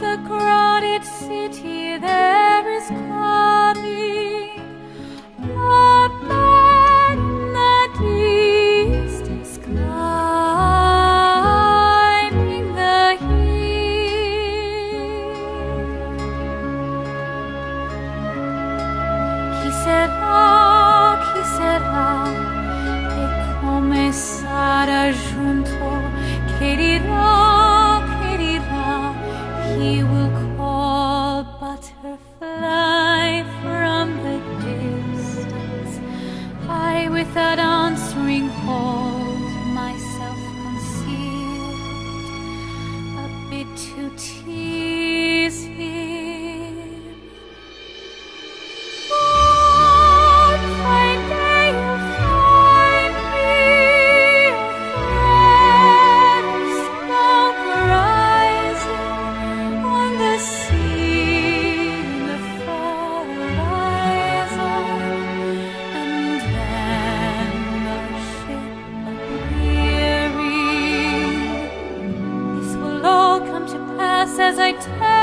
the crowded city there is coming a man that is climbing the hill. He said. I tell.